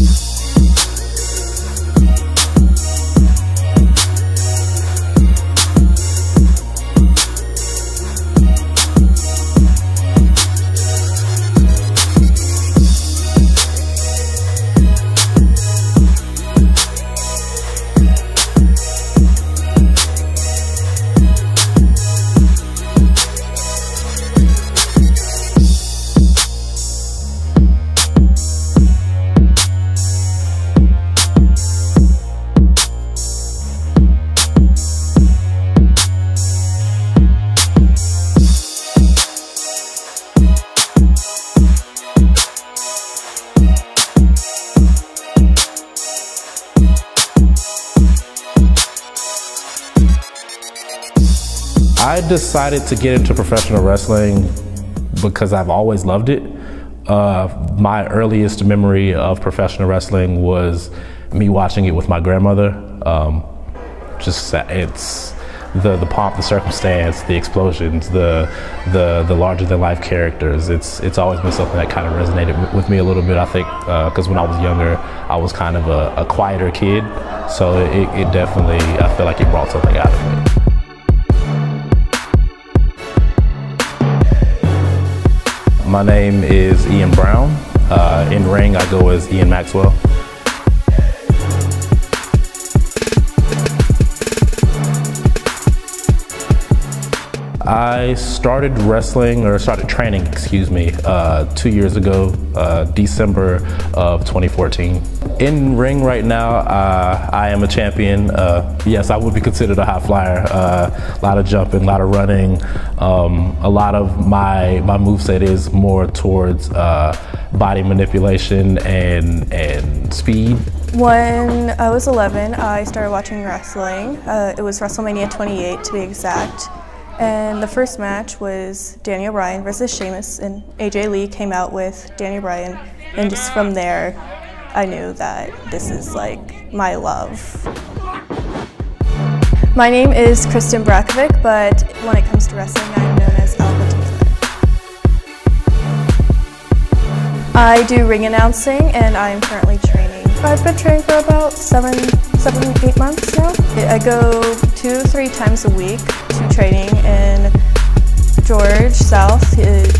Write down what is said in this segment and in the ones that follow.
Thank I decided to get into professional wrestling because I've always loved it. Uh, my earliest memory of professional wrestling was me watching it with my grandmother. Um, just it's the the pomp, the circumstance, the explosions, the the the larger than life characters. It's it's always been something that kind of resonated with me a little bit. I think because uh, when I was younger, I was kind of a, a quieter kid, so it, it definitely I feel like it brought something out of me. My name is Ian Brown. Uh, in ring, I go as Ian Maxwell. I started wrestling, or started training, excuse me, uh, two years ago, uh, December of 2014. In ring right now, uh, I am a champion. Uh, yes, I would be considered a high flyer. Uh, a lot of jumping, a lot of running. Um, a lot of my my moveset is more towards uh, body manipulation and and speed. When I was 11, I started watching wrestling. it was WrestleMania 28 to be exact. And the first match was Daniel Bryan versus Sheamus, and AJ Lee came out with Daniel Bryan, and just from there, I knew that this is like my love. My name is Kristen Brakovic, but when it comes to wrestling, I'm known as Alva I do ring announcing, and I am currently training. I've been training for about seven, seven, eight months now. I go two, three times a week to training in George South.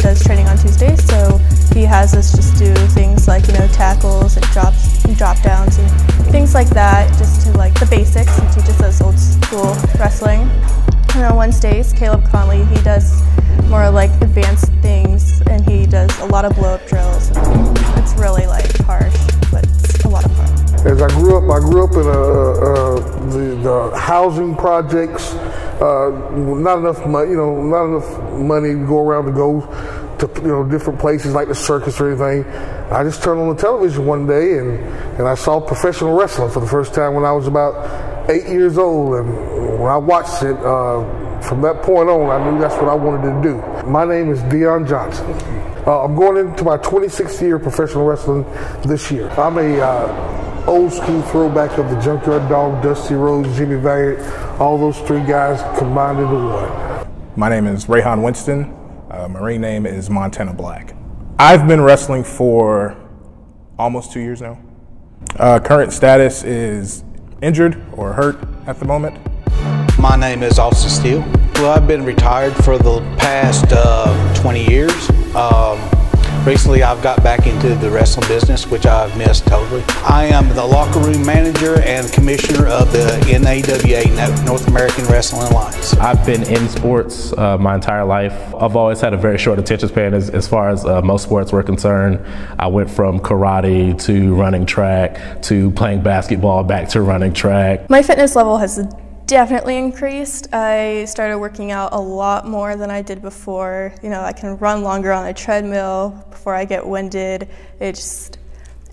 Does training on Tuesdays, so he has us just do things like, you know, tackles and drops and drop downs and things like that, just to like the basics. He teaches us old school wrestling. And on Wednesdays, Caleb Konley, he does more like advanced things and he does a lot of blow up drills. It's really like harsh, but it's a lot of fun. As I grew up, I grew up in a, uh, the, the, housing projects. Uh, not enough money, you know, not enough money to go around to go to you know different places like the circus or anything. I just turned on the television one day and and I saw professional wrestling for the first time when I was about eight years old. And when I watched it, uh, from that point on, I knew that's what I wanted to do. My name is Deon Johnson. Uh, I'm going into my 26th year of professional wrestling this year. I'm a uh, old school throwback of the Junkyard Dog, Dusty Rhodes, Jimmy Valiant, all those three guys combined into one. My name is Rayhan Winston. Uh, my ring name is Montana Black. I've been wrestling for almost two years now. Uh, current status is injured or hurt at the moment. My name is Austin Steele. Well, I've been retired for the past uh, 20 years. Um, Recently, I've got back into the wrestling business, which I've missed totally. I am the locker room manager and commissioner of the NAWA, North American Wrestling Alliance. I've been in sports uh, my entire life. I've always had a very short attention span as, as far as uh, most sports were concerned. I went from karate to running track to playing basketball back to running track. My fitness level has definitely increased. I started working out a lot more than I did before. You know, I can run longer on a treadmill before I get winded. It just,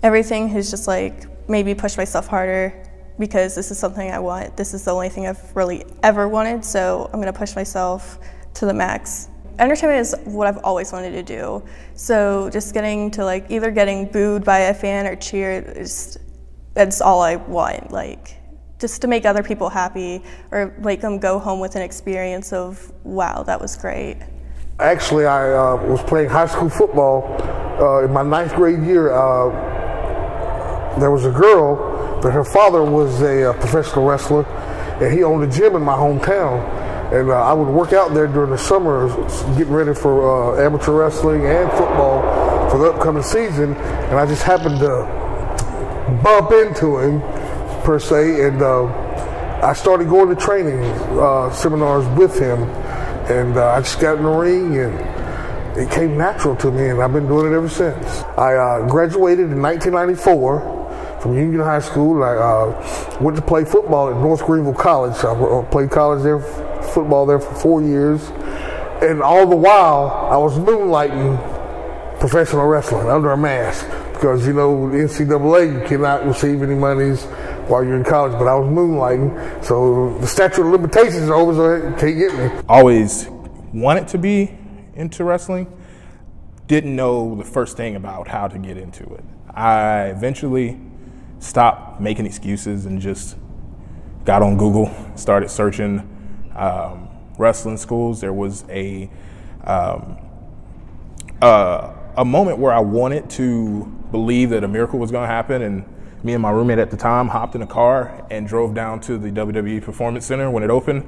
everything has just like made me push myself harder because this is something I want. This is the only thing I've really ever wanted, so I'm gonna push myself to the max. Entertainment is what I've always wanted to do. So just getting to like either getting booed by a fan or cheered is that's all I want. Like just to make other people happy or make them go home with an experience of, wow, that was great. Actually, I uh, was playing high school football uh, in my ninth grade year. Uh, there was a girl that her father was a uh, professional wrestler, and he owned a gym in my hometown. And uh, I would work out there during the summer, getting ready for uh, amateur wrestling and football for the upcoming season. And I just happened to bump into him, per se, and uh, I started going to training uh, seminars with him. And uh, I just got in the ring and it came natural to me, and I've been doing it ever since. I uh, graduated in 1994 from Union High School. I uh, went to play football at North Greenville College. I played college there, football there for four years, and all the while I was moonlighting professional wrestling under a mask because you know NCAA you cannot receive any monies while you're in college. But I was moonlighting, so the statute of limitations over, can't get me. Always wanted to be into wrestling. Didn't know the first thing about how to get into it. I eventually stopped making excuses and just got on Google, started searching um, wrestling schools. There was a um, uh, a moment where I wanted to believe that a miracle was going to happen, and me and my roommate at the time hopped in a car and drove down to the WWE Performance Center when it opened,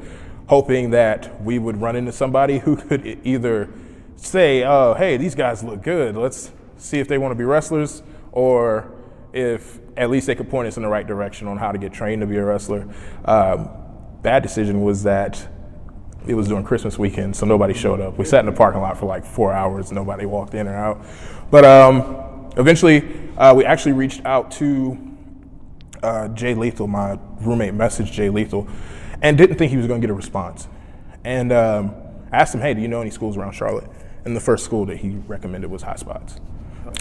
hoping that we would run into somebody who could either say, "Oh, hey, these guys look good. Let's see if they want to be wrestlers," or if at least they could point us in the right direction on how to get trained to be a wrestler. Um, bad decision was that it was during Christmas weekend, so nobody showed up. We sat in the parking lot for like four hours, nobody walked in or out. But um, eventually, uh, we actually reached out to uh, Jay Lethal, my roommate messaged Jay Lethal, and didn't think he was going to get a response. And um, asked him, hey, do you know any schools around Charlotte? And the first school that he recommended was High Spots.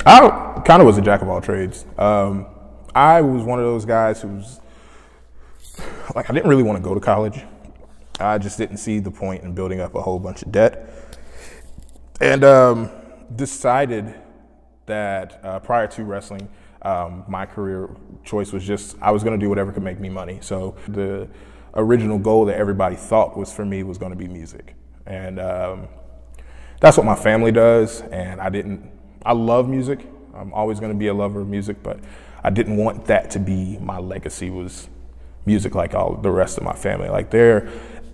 I kind of was a jack of all trades. Um, I was one of those guys who's like, I didn't really want to go to college. I just didn't see the point in building up a whole bunch of debt. And um, decided that uh, prior to wrestling, um, my career choice was just I was going to do whatever could make me money. So the original goal that everybody thought was for me was going to be music, and um, that's what my family does. And I didn't. I love music. I'm always going to be a lover of music, but I didn't want that to be my legacy. Was music like all the rest of my family? Like they're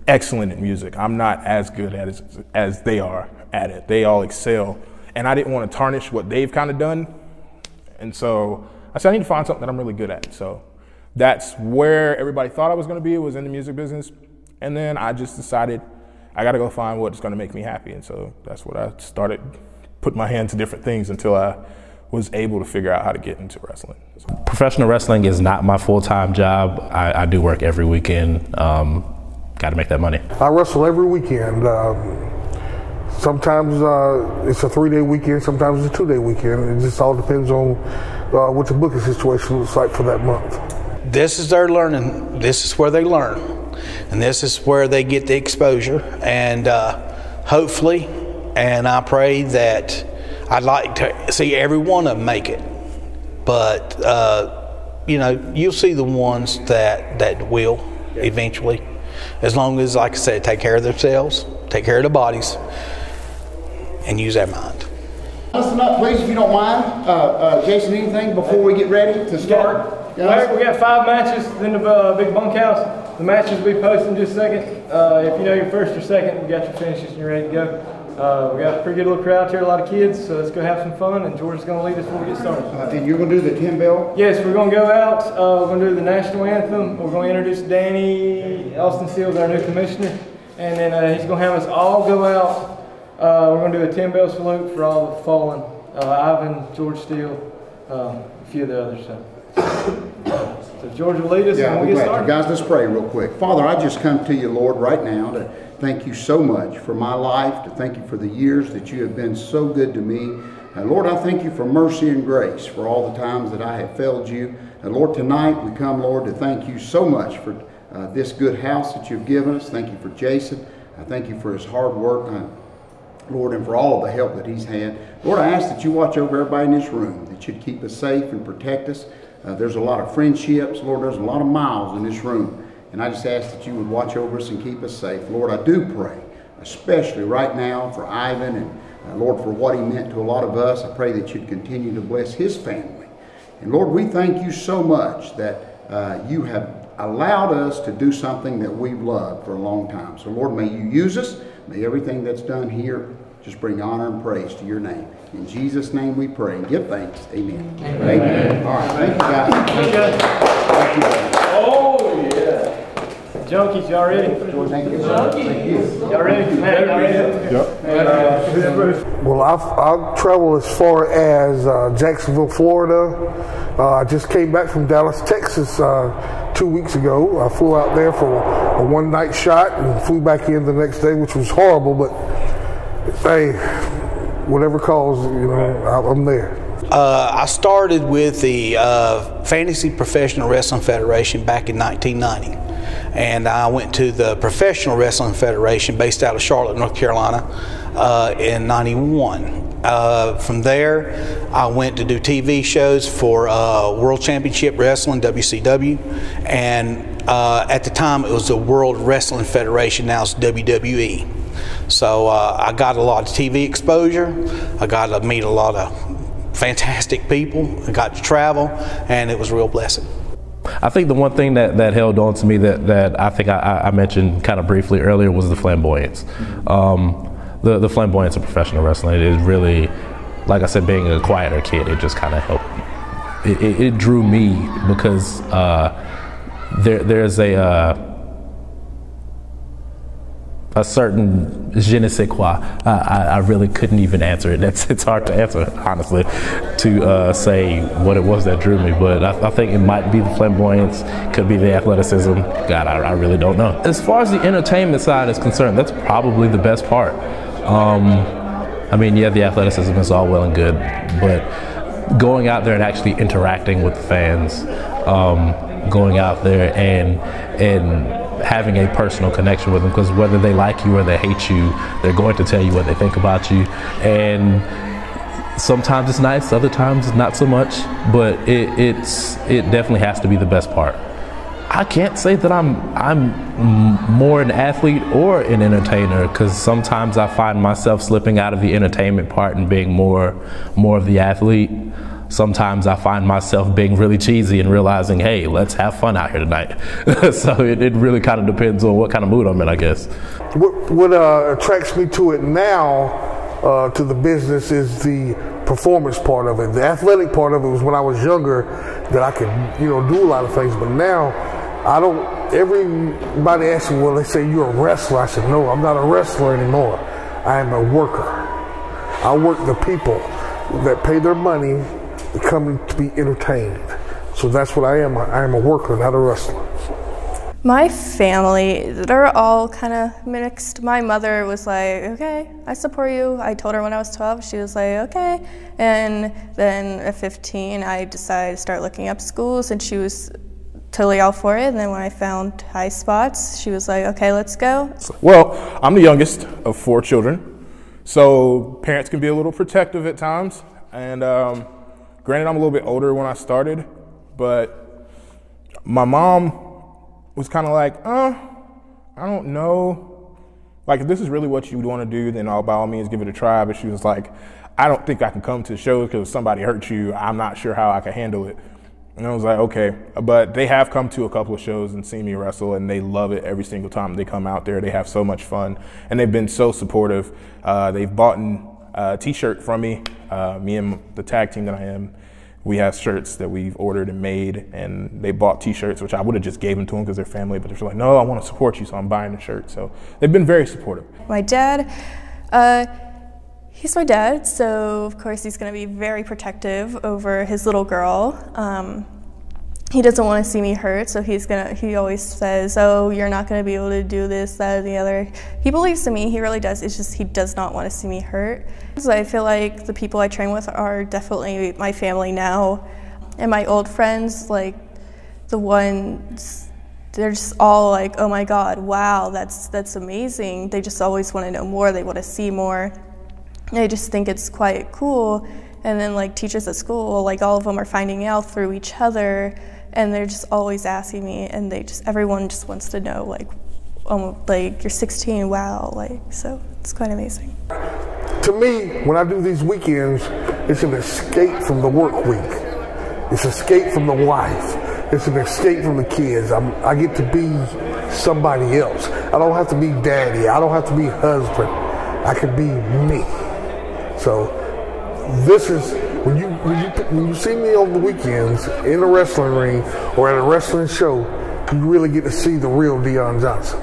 excellent at music. I'm not as good at it as they are at it. They all excel. And I didn't want to tarnish what they've kind of done. And so I said, I need to find something that I'm really good at. So that's where everybody thought I was going to be, was in the music business. And then I just decided I got to go find what's going to make me happy. And so that's what I started putting my hand to different things until I was able to figure out how to get into wrestling. Professional wrestling is not my full time job. I, I, do work every weekend. Um, got to make that money. I wrestle every weekend. Um, sometimes uh, it's a three day weekend, sometimes it's a two day weekend. It just all depends on uh, what the booking situation looks like for that month. This is their learning, this is where they learn, and this is where they get the exposure. And uh, hopefully, and I pray that I'd like to see every one of them make it. But, uh, you know, you'll see the ones that, that will eventually as long as, like I said, take care of themselves, take care of their bodies, and use their mind. Listen up, please, if you don't mind. Uh, uh, Jason, anything before we get ready to start? Larry, we got five matches in the uh, big bunkhouse. The matches will be posted in just a second. Uh, if you know your first or second, we got your finishes and you're ready to go. Uh, we got a pretty good little crowd here, a lot of kids, so let's go have some fun. And George's going to lead us before we get started. Uh, and you're going to do the 10 bell? Yes, we're going to go out. Uh, we're going to do the national anthem. We're going to introduce Danny Austin Steele, our new commissioner. And then uh, he's going to have us all go out. Uh, we're going to do a 10 bell salute for all the fallen uh, Ivan, George Steele, um, a few of the others. So. So George will lead us yeah, and we'll get started. Guys, let's pray real quick. Father, I just come to you, Lord, right now to thank you so much for my life, to thank you for the years that you have been so good to me. And Lord, I thank you for mercy and grace for all the times that I have failed you. And Lord, tonight we come, Lord, to thank you so much for uh, this good house that you've given us. Thank you for Jason. I thank you for his hard work. I, Lord, and for all of the help that he's had. Lord, I ask that you watch over everybody in this room, that you'd keep us safe and protect us. Uh, there's a lot of friendships. Lord, there's a lot of miles in this room. And I just ask that you would watch over us and keep us safe. Lord, I do pray, especially right now for Ivan and uh, Lord, for what he meant to a lot of us. I pray that you'd continue to bless his family And Lord, we thank you so much that uh, you have allowed us to do something that we've loved for a long time. So, Lord, may you use us. May everything that's done here just bring honor and praise to your name. In Jesus' name we pray and give thanks. Amen. Amen. Amen. All right. Thank you, guys. Thank you. Thank you. Guys. Yeah. Junkies, y'all ready? Thank you. Thank you. Y'all ready? Matt, y'all ready? Well, I've, I've traveled as far as uh, Jacksonville, Florida. Uh, I just came back from Dallas, Texas uh, two weeks ago. I flew out there for a one night shot and flew back in the next day, which was horrible, but hey, whatever calls, you know, I- I'm there. Uh, I started with the uh, Fantasy Professional Wrestling Federation back in 1990. And I went to the Professional Wrestling Federation based out of Charlotte, North Carolina uh, in 91. Uh, from there, I went to do TV shows for uh, World Championship Wrestling, WCW. And uh, at the time, it was the World Wrestling Federation, now it's WWE. So uh, I got a lot of TV exposure. I got to meet a lot of fantastic people. I got to travel, and it was a real blessing. I think the one thing that, that held on to me that, that I think I, I mentioned kind of briefly earlier was the flamboyance. Um, the, the flamboyance of professional wrestling. Is really, like I said, being a quieter kid, it just kind of helped. It, it, it drew me because uh, there, there's a. Uh, a certain je ne sais quoi. I, I, really couldn't even answer it. That's it's hard to answer, honestly, to uh, say what it was that drew me. But I, I think it might be the flamboyance, could be the athleticism. God, I, I really don't know. As far as the entertainment side is concerned, that's probably the best part. Um, I mean, yeah, the athleticism is all well and good, but going out there and actually interacting with the fans, um, going out there and and having a personal connection with them because whether they like you or they hate you, they're going to tell you what they think about you. And sometimes it's nice, other times not so much, but it, it's it definitely has to be the best part. I can't say that I'm I'm more an athlete or an entertainer because sometimes I find myself slipping out of the entertainment part and being more more of the athlete. Sometimes I find myself being really cheesy and realizing, hey, let's have fun out here tonight. so it, it really kind of depends on what kind of mood I'm in, I guess. What, what uh, attracts me to it now, uh, to the business, is the performance part of it. The athletic part of it was when I was younger that I could, you know, do a lot of things. But now, I don't. Everybody asks me, well, they say you're a wrestler. I said, no, I'm not a wrestler anymore. I am a worker. I work the people that pay their money come to be entertained. So that's what I am. I am a worker, not a wrestler. My family, they're all kind of mixed. My mother was like, okay, I support you. I told her when I was 12, she was like, okay. And then at 15, I decided to start looking up schools, and she was totally all for it. And then when I found high spots, she was like, okay, let's go. Well, I'm the youngest of four children, so parents can be a little protective at times. And um, granted, I'm a little bit older when I started, but my mom was kind of like, uh, I don't know. Like, if this is really what you want to do, then all by all means give it a try. But she was like, I don't think I can come to the show because somebody hurt you. I'm not sure how I can handle it. And I was like, okay. But they have come to a couple of shows and seen me wrestle, and they love it every single time they come out there. They have so much fun, and they've been so supportive. Uh, they've bought a T-shirt from me. Uh, me and the tag team that I am, we have shirts that we've ordered and made, and they bought T-shirts, which I would have just gave them to them because they're family. But they're like, no, I want to support you, so I'm buying the shirt. So they've been very supportive. My dad, uh, he's my dad, so of course he's going to be very protective over his little girl. Um, he doesn't want to see me hurt, so he's gonna. He always says, "Oh, you're not going to be able to do this, that, or the other." He believes in me. He really does. It's just he does not want to see me hurt. So I feel like the people I train with are definitely my family now, and my old friends, like the ones they're just all like, "Oh my God, wow, that's that's amazing." They just always want to know more. They want to see more. I just think it's quite cool. And then like teachers at school, like all of them are finding out through each other, and they're just always asking me, and they just everyone just wants to know like, oh, like you're 16, wow, like so it's quite amazing. To me, when I do these weekends, it's an escape from the work week. It's escape from the wife. It's an escape from the kids. I'm, I get to be somebody else. I don't have to be daddy. I don't have to be husband. I can be me. So this is when you when you when you see me on the weekends in a wrestling ring or at a wrestling show, you really get to see the real Deon Johnson.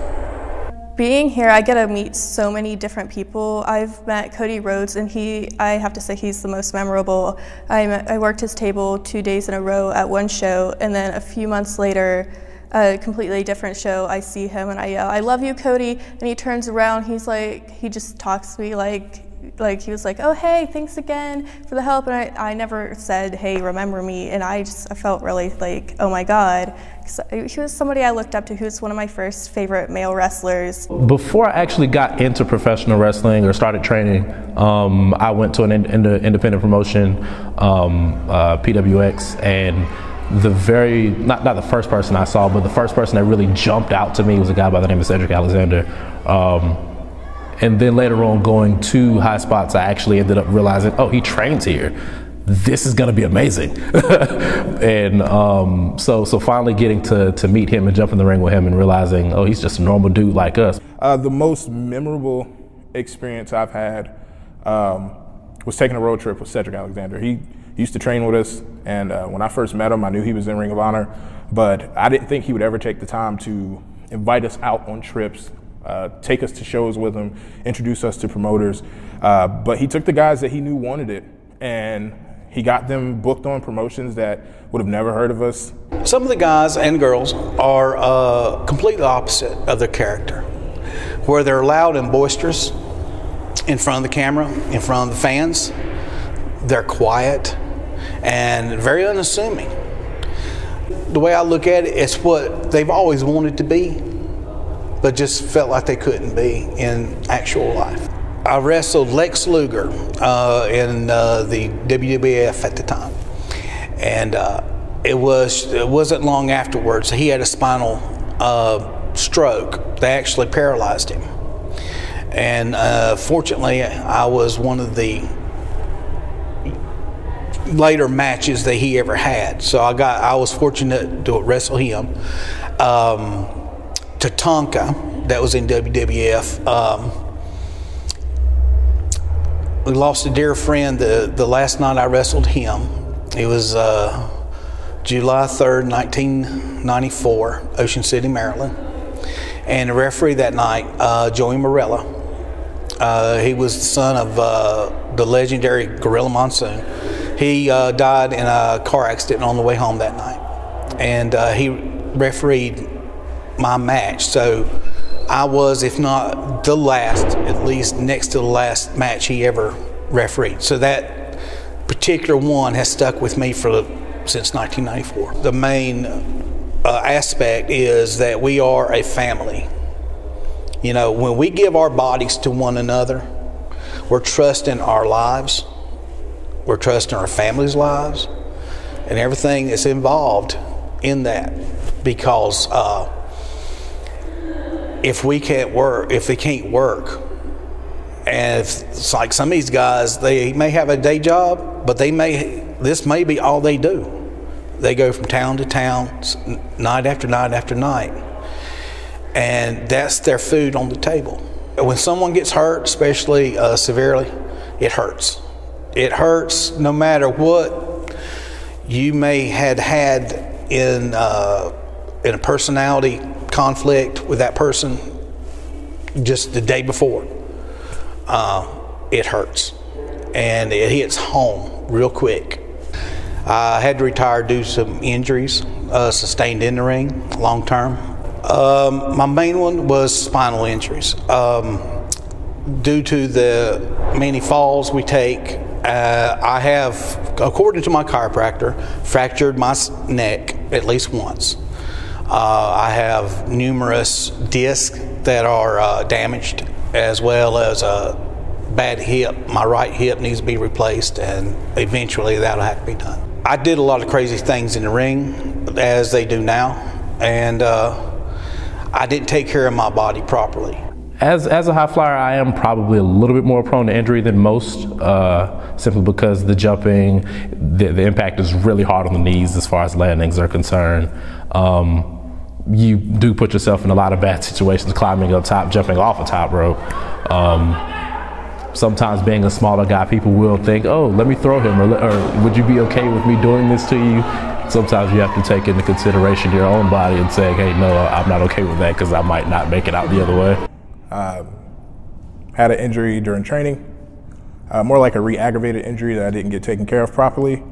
Being here, I get to meet so many different people. I've met Cody Rhodes, and he, I have to say, he's the most memorable. I, met, I worked his table two days in a row at one show, and then a few months later, a completely different show, I see him and I yell, I love you, Cody. And he turns around, he's like, he just talks to me like, like he was like, oh hey, thanks again for the help, and I, I never said, hey, remember me, and I just I felt really like, oh my god, because he was somebody I looked up to. He was one of my first favorite male wrestlers. Before I actually got into professional wrestling or started training, um, I went to an in, in independent promotion, um, uh, PWX, and the very not not the first person I saw, but the first person that really jumped out to me was a guy by the name of Cedric Alexander. Um, and then later on, going to high spots, I actually ended up realizing, oh, he trains here. This is to be amazing. and um, so, so finally getting to, to meet him and jump in the ring with him and realizing, oh, he's just a normal dude like us. Uh, the most memorable experience I've had um, was taking a road trip with Cedric Alexander. He used to train with us, and uh, when I first met him, I knew he was in Ring of Honor, but I didn't think he would ever take the time to invite us out on trips uh, take us to shows with him, introduce us to promoters. Uh, but he took the guys that he knew wanted it, and he got them booked on promotions that would have never heard of us. Some of the guys and girls are uh, completely opposite of their character, where they're loud and boisterous in front of the camera, in front of the fans. They're quiet and very unassuming. The way I look at it, it's what they've always wanted to be but just felt like they couldn't be in actual life. I wrestled Lex Luger uh, in uh, the WWF at the time, and uh, it was it wasn't long afterwards he had a spinal uh, stroke. They actually paralyzed him, and uh, fortunately, I was one of the later matches that he ever had. So I got I was fortunate to wrestle him. Um, Tatanka, that was in WWF. Um, we lost a dear friend the, the last night I wrestled him. It was uh, July 3rd, 1994, Ocean City, Maryland. And the referee that night, uh, Joey Marella, uh, he was the son of uh, the legendary Gorilla Monsoon. He uh, died in a car accident on the way home that night. And uh, he refereed my match. So I was, if not the last, at least next to the last match he ever refereed. So that particular one has stuck with me for since 1994. The main uh, aspect is that we are a family. You know, when we give our bodies to one another, we're trusting our lives, we're trusting our families' lives, and everything that's involved in that because uh, if we can't work, if they can't work, and if it's like some of these guys, they may have a day job, but they may this may be all they do. They go from town to town, night after night after night, and that's their food on the table. When someone gets hurt, especially uh, severely, it hurts. It hurts no matter what you may had had in uh, in a personality conflict with that person just the day before, uh, it hurts and it hits home real quick. I had to retire due to some injuries uh, sustained in the ring long term. Um, my main one was spinal injuries. Um, due to the many falls we take, uh, I have, according to my chiropractor, fractured my neck at least once. Uh, I have numerous discs that are uh, damaged, as well as a bad hip. My right hip needs to be replaced, and eventually that'll have to be done. I did a lot of crazy things in the ring, as they do now, and uh, I didn't take care of my body properly. as as a high flyer, I am probably a little bit more prone to injury than most, uh, simply because the jumping, the, the, impact is really hard on the knees as far as landings are concerned. Um, you do put yourself in a lot of bad situations climbing up top, jumping off a top rope. Um, sometimes being a smaller guy, people will think, oh, let me throw him, or, or, would you be okay with me doing this to you? Sometimes you have to take into consideration your own body and say, hey, no, I'm not okay with that because I might not make it out the other way. Uh, had an injury during training, uh, more like a re-aggravated injury that I didn't get taken care of properly.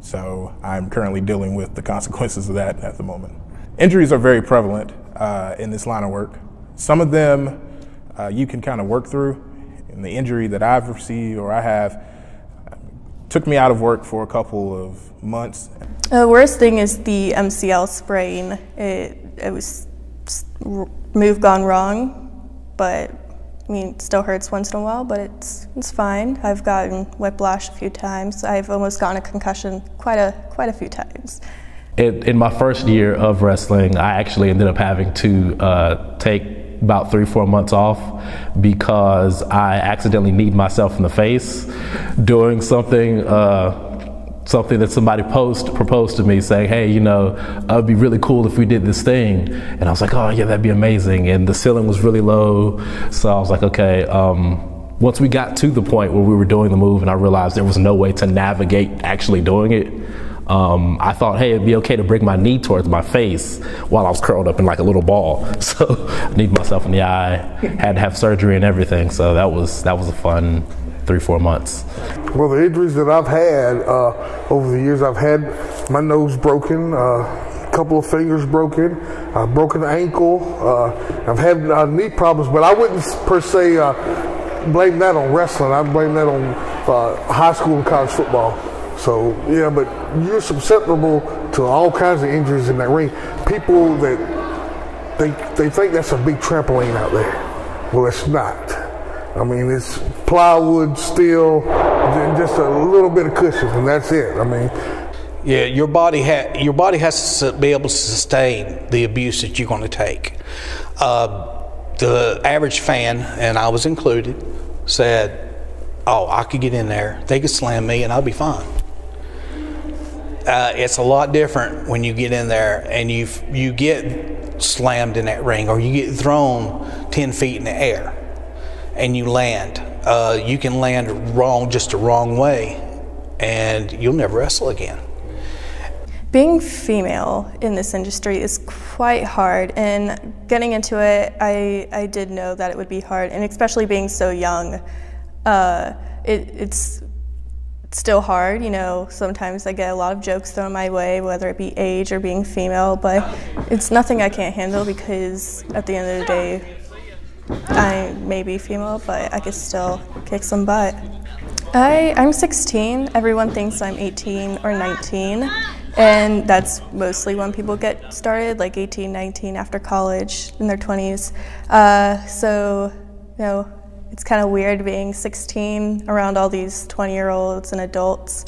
So I'm currently dealing with the consequences of that at the moment. Injuries are very prevalent uh, in this line of work. Some of them uh, you can kind of work through. And the injury that I've received or I have uh, took me out of work for a couple of months. The worst thing is the MCL sprain. It, it was move gone wrong but I mean, it still hurts once in a while, but it's it's fine. I've gotten whiplash a few times. I've almost gotten a concussion quite a quite a few times. In, in my first year of wrestling, I actually ended up having to uh, take about three four months off because I accidentally kneed myself in the face doing something. Uh, something that somebody post proposed to me saying, "Hey, you know, it'd be really cool if we did this thing," and I was like, "Oh yeah, that'd be amazing." And the ceiling was really low, so I was like, "Okay." Um, once we got to the point where we were doing the move, and I realized there was no way to navigate actually doing it. Um, I thought, hey, it'd be okay to bring my knee towards my face while I was curled up in like a little ball. So I kneed myself in the eye, had to have surgery and everything. So that was that was a fun three, four months? Well, the injuries that I've had uh, over the years, I've had my nose broken, a uh, couple of fingers broken, a broken ankle. Uh, I've had uh, knee problems, but I wouldn't per se uh, blame that on wrestling. I blame that on uh, high school and college football. So yeah, but you're susceptible to all kinds of injuries in that ring. People that they they think that's a big trampoline out there. Well, it's not. I mean, it's plywood, steel, just a little bit of cushion, and that's it. I mean, yeah, your body ha- your body has to be able to sustain the abuse that you're going to take. Uh, the average fan, and I was included, said, "Oh, I could get in there. They could slam me, and I'll be fine." Uh, it's a lot different when you get in there and you you get slammed in that ring, or you get thrown ten feet in the air and you land. Uh, you can land wrong, just the wrong way, and you'll never wrestle again. Being female in this industry is quite hard, and getting into it, I, I did know that it would be hard, and especially being so young, uh, it, it's still hard. You know, sometimes I get a lot of jokes thrown my way, whether it be age or being female, but it's nothing I can't handle because at the end of the day, I may be female, but I could still kick some butt. I, I'm 16. Everyone thinks I'm 18 or 19. And that's mostly when people get started, like 18, 19, after college, in their 20s. Uh, so, you know, it's kind of weird being 16 around all these 20 year olds and adults.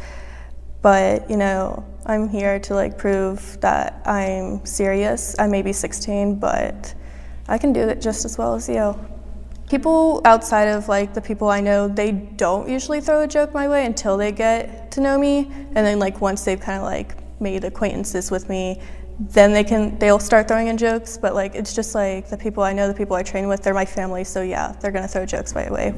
But, you know, I'm here to like prove that I'm serious. I may be 16, but I can do it just as well as you. People outside of like the people I know, they don't usually throw a joke my way until they get to know me, and then like once they've kind of like made acquaintances with me, then they can they'll start throwing in jokes. But like it's just like the people I know, the people I train with, they're my family, so yeah, they're gonna throw jokes my way.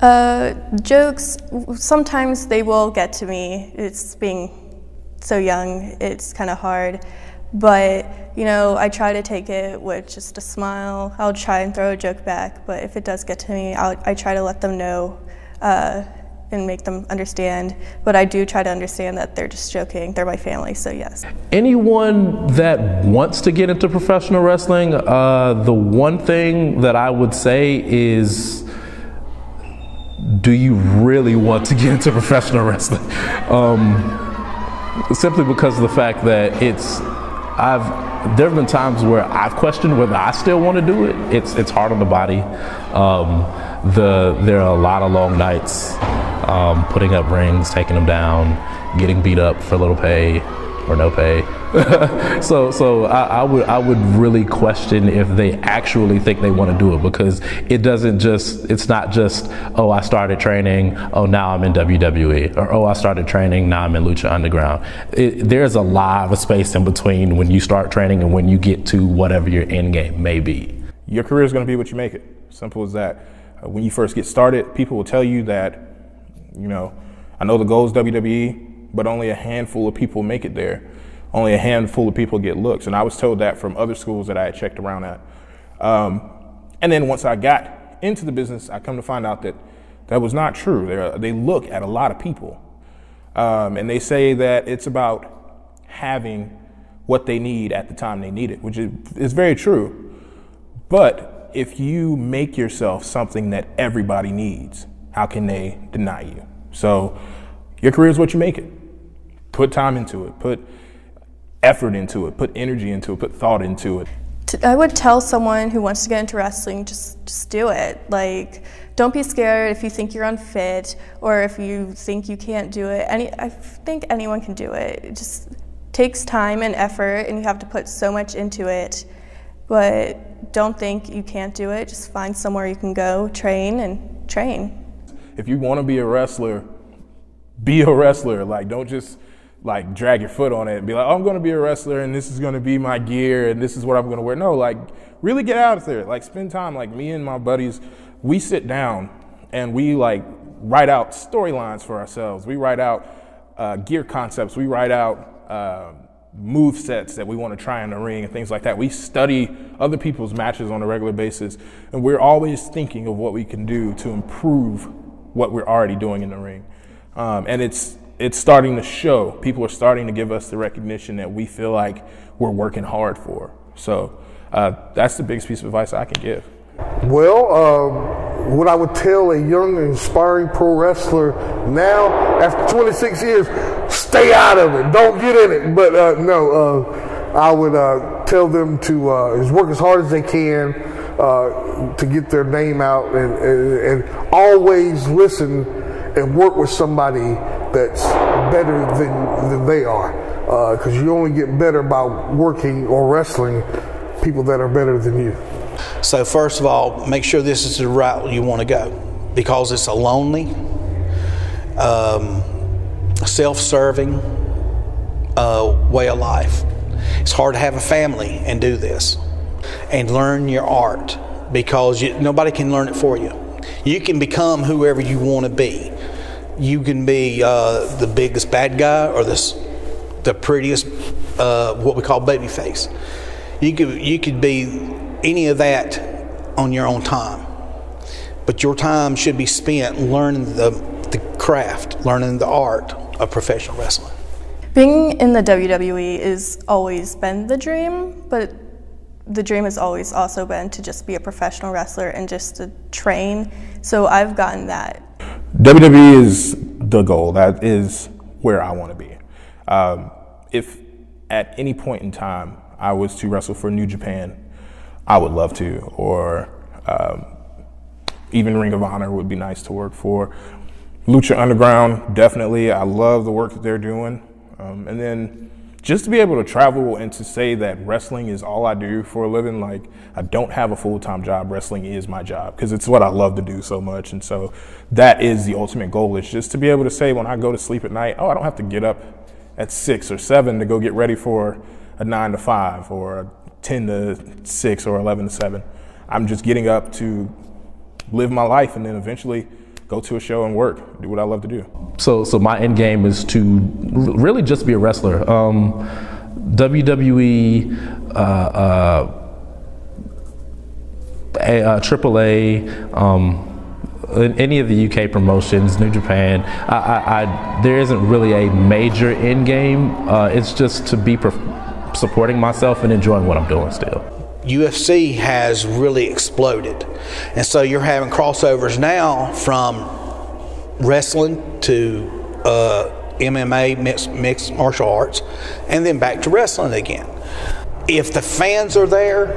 Uh, jokes sometimes they will get to me. It's being so young, it's kind of hard. But, you know, I try to take it with just a smile. I'll try and throw a joke back, but if it does get to me, I'll, I try to let them know uh, and make them understand. But I do try to understand that they're just joking. They're my family, so yes. Anyone that wants to get into professional wrestling, uh, the one thing that I would say is do you really want to get into professional wrestling? Um, simply because of the fact that it's I've there have been times where I've questioned whether I still want to do it. It's it's hard on the body. Um, the there are a lot of long nights, um, putting up rings, taking them down, getting beat up for little pay or no pay. so so I, I, would I would really question if they actually think they want to do it because it doesn't just it's not just oh I started training oh now I'm in WWE or oh I started training now I'm in Lucha Underground. It, there's a lot of space in between when you start training and when you get to whatever your end game may be. Your career is going to be what you make it. Simple as that. Uh, when you first get started, people will tell you that you know I know the goal is WWE, but only a handful of people make it there only a handful of people get looks. And I was told that from other schools that I had checked around at. Um, and then once I got into the business, I come to find out that that was not true. They're, they look at a lot of people. Um, and they say that it's about having what they need at the time they need it, which is, is very true. But if you make yourself something that everybody needs, how can they deny you? So your career is what you make it. Put time into it. Put effort into it, put energy into it, put thought into it. I would tell someone who wants to get into wrestling, just just do it. Like, don't be scared if you think you're unfit or if you think you can't do it. Any, I think anyone can do it. It just takes time and effort, and you have to put so much into it. But don't think you can't do it. Just find somewhere you can go, train, and train. If you want to be a wrestler, be a wrestler. Like, don't just like drag your foot on it and be like, oh, I'm going to be a wrestler and this is going to be my gear and this is what I'm going to wear. No, like really get out of there. Like spend time. Like me and my buddies, we sit down and we like write out storylines for ourselves. We write out uh, gear concepts. We write out uh, move sets that we want to try in the ring and things like that. We study other people's matches on a regular basis, and we're always thinking of what we can do to improve what we're already doing in the ring. Um, and it's it's starting to show. People are starting to give us the recognition that we feel like we're working hard for. So uh, that's the biggest piece of advice I can give. Well, um, what I would tell a young, inspiring pro wrestler now, after 26 years, stay out of it. Don't get in it. But uh, no, uh, I would uh, tell them to uh, work as hard as they can uh, to get their name out and, and, and always listen and work with somebody that's better than, than they are. Because uh, you only get better by working or wrestling people that are better than you. So, first of all, make sure this is the route you want to go because it's a lonely, um, self serving uh, way of life. It's hard to have a family and do this and learn your art because you, nobody can learn it for you. You can become whoever you want to be you can be uh, the biggest bad guy or the the prettiest, uh, what we call baby face. You could you could be any of that on your own time, but your time should be spent learning the the craft, learning the art of professional wrestling. Being in the WWE has always been the dream, but the dream has always also been to just be a professional wrestler and just to train. So I've gotten that WWE is the goal. That is where I want to be. Um, if at any point in time I was to wrestle for New Japan, I would love to. Or um, even Ring of Honor would be nice to work for. Lucha Underground, definitely. I love the work that they're doing. Um, and then just to be able to travel and to say that wrestling is all I do for a living, like I don't have a full time job. Wrestling is my job because it's what I love to do so much. And so that is the ultimate goal. It's just to be able to say when I go to sleep at night, oh, I don't have to get up at six or seven to go get ready for a nine to five or a 10 to six or 11 to seven. I'm just getting up to live my life and then eventually go to a show and work, do what I love to do. So, so my end game is to really just be a wrestler. Um, WWE, uh, uh, uh, AAA, um, any of the UK promotions, New Japan, I, I, I, there isn't really a major end game. Uh, it's just to be supporting myself and enjoying what I'm doing still. UFC has really exploded. And so you're having crossovers now from wrestling to uh, MMA, mixed, mixed martial arts, and then back to wrestling again. If the fans are there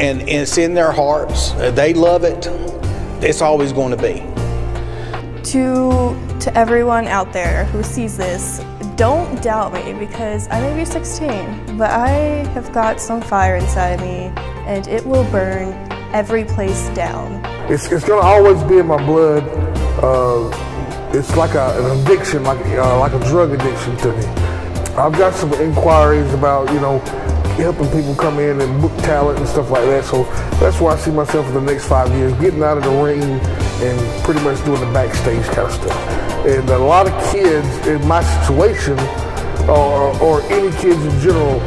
and, and it's in their hearts, uh, they love it, it's always going to be. To, to everyone out there who sees this, don't doubt me because I may be 16, but I have got some fire inside of me and it will burn every place down. It's, it's gonna always be in my blood. Uh, it's like a, an addiction, like, uh, like a drug addiction to me. I've got some inquiries about, you know, helping people come in and book talent and stuff like that. So that's where I see myself in the next five years, getting out of the ring and pretty much doing the backstage kind of stuff. And a lot of kids in my situation, or, or any kids in general,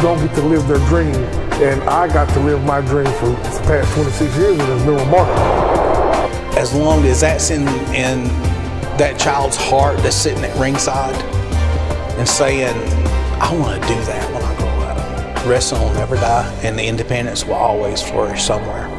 don't get to live their dream. And I got to live my dream for, the past 26 years, and it's been remarkable. As long as that's in, in that child's heart that's sitting at ringside and saying, I want to do that when I grow up, wrestling will never die, and the independents will always flourish somewhere.